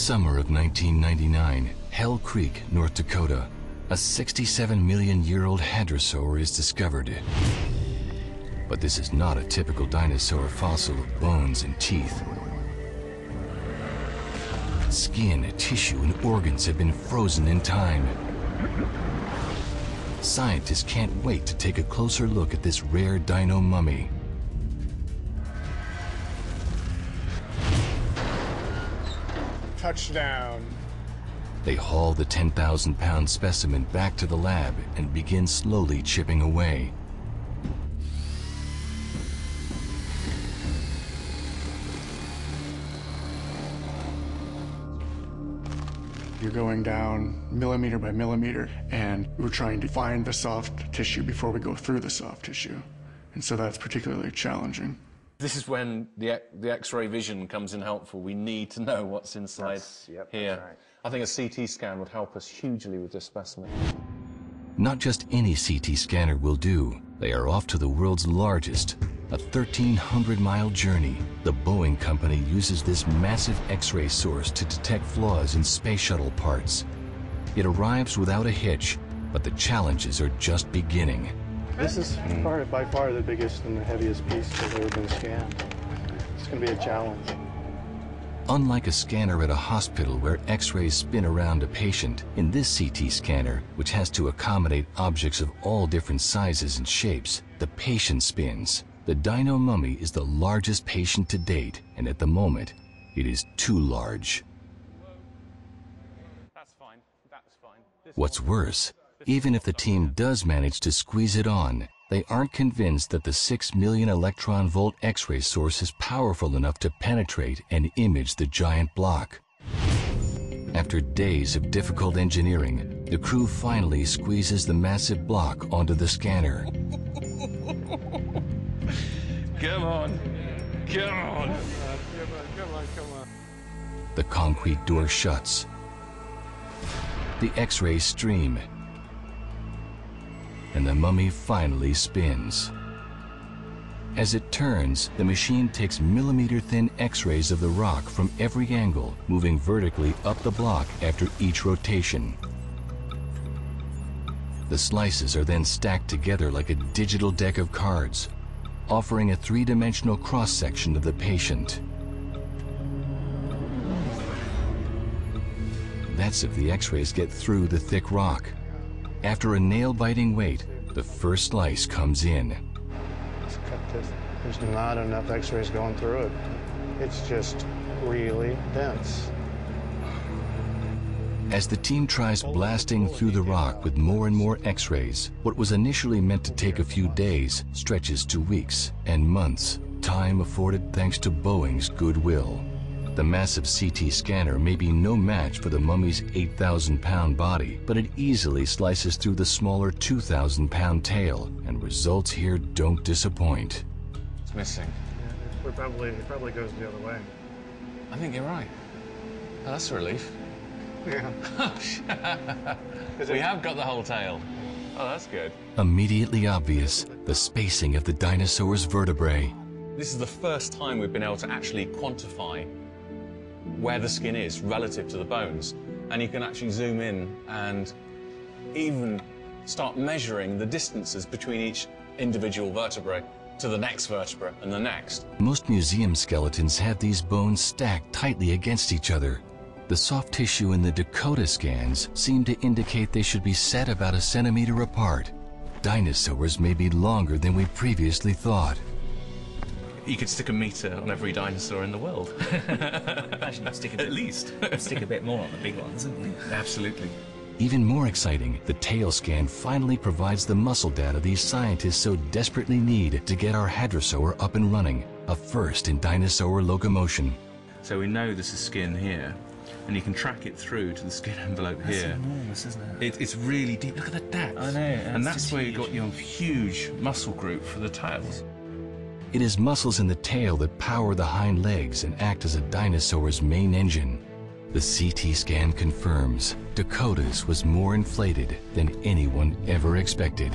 Summer of 1999, Hell Creek, North Dakota. A 67 million year old hadrosaur is discovered. But this is not a typical dinosaur fossil of bones and teeth. Skin, tissue, and organs have been frozen in time. Scientists can't wait to take a closer look at this rare dino mummy. Touchdown. They haul the 10,000 pound specimen back to the lab and begin slowly chipping away. You're going down millimeter by millimeter, and we're trying to find the soft tissue before we go through the soft tissue. And so that's particularly challenging. This is when the, the X-ray vision comes in helpful. We need to know what's inside That's- yep, here. that's right. I think a CT scan would help us hugely with this specimen. Not just any CT scanner will do. They are off to the world's largest, a 1,300 mile journey. The Boeing company uses this massive X ray source to detect flaws in space shuttle parts. It arrives without a hitch, but the challenges are just beginning. This is far, by far the biggest and the heaviest piece that's ever been scanned. It's going to be a challenge. Unlike a scanner at a hospital where x-rays spin around a patient, in this CT scanner, which has to accommodate objects of all different sizes and shapes, the patient spins. The Dino Mummy is the largest patient to date, and at the moment, it is too large. That's fine. That's fine. This What's worse, even if the team does manage to squeeze it on, they aren't convinced that the 6 million electron volt X-ray source is powerful enough to penetrate and image the giant block. After days of difficult engineering, the crew finally squeezes the massive block onto the scanner. Come on. Come on. The concrete door shuts. The X-rays stream. And the mummy finally spins. As it turns, the machine takes millimeter-thin X-rays of the rock from every angle, moving vertically up the block after each rotation. The slices are then stacked together like a digital deck of cards, offering a three-dimensional cross-section of the patient. That's if the x-rays get through the thick rock. After a nail-biting wait, the first slice comes in. Let's cut this. There's not enough x-rays going through it. It's just really dense. As the team tries blasting through the rock with more and more x-rays, what was initially meant to take a few days stretches to weeks and months, time afforded thanks to Boeing's goodwill. The massive CT scanner may be no match for the mummy's 8,000 pound body, but it easily slices through the smaller 2,000 pound tail, and results here don't disappoint. It's missing. We're probably, it probably goes the other way. I think you're right. Oh, that's a relief. Yeah. We have got the whole tail. Oh, that's good. Immediately obvious, the spacing of the dinosaur's vertebrae. This is the first time we've been able to actually quantify where the skin is relative to the bones. And you can actually zoom in and even start measuring the distances between each individual vertebrae to the next vertebra and the next. Most museum skeletons have these bones stacked tightly against each other. The soft tissue in the Dakota scans seem to indicate they should be set about a centimeter apart. Dinosaurs may be longer than we previously thought. You could stick a meter on every dinosaur in the world. Imagine you'd stick a bit, At least. stick a bit more on the big ones, wouldn't you? Absolutely. Even more exciting, the tail scan finally provides the muscle data these scientists so desperately need to get our hadrosaur up and running, a first in dinosaur locomotion. So we know this is skin here, and you can track it through to the skin envelope That's here. enormous, isn't it? It, it's really deep. Look at the depth. I know, And that's just where you huge. got your huge muscle group for the tails. It is muscles in the tail that power the hind legs and act as a dinosaur's main engine. The CT scan confirms Dakota's was more inflated than anyone ever expected.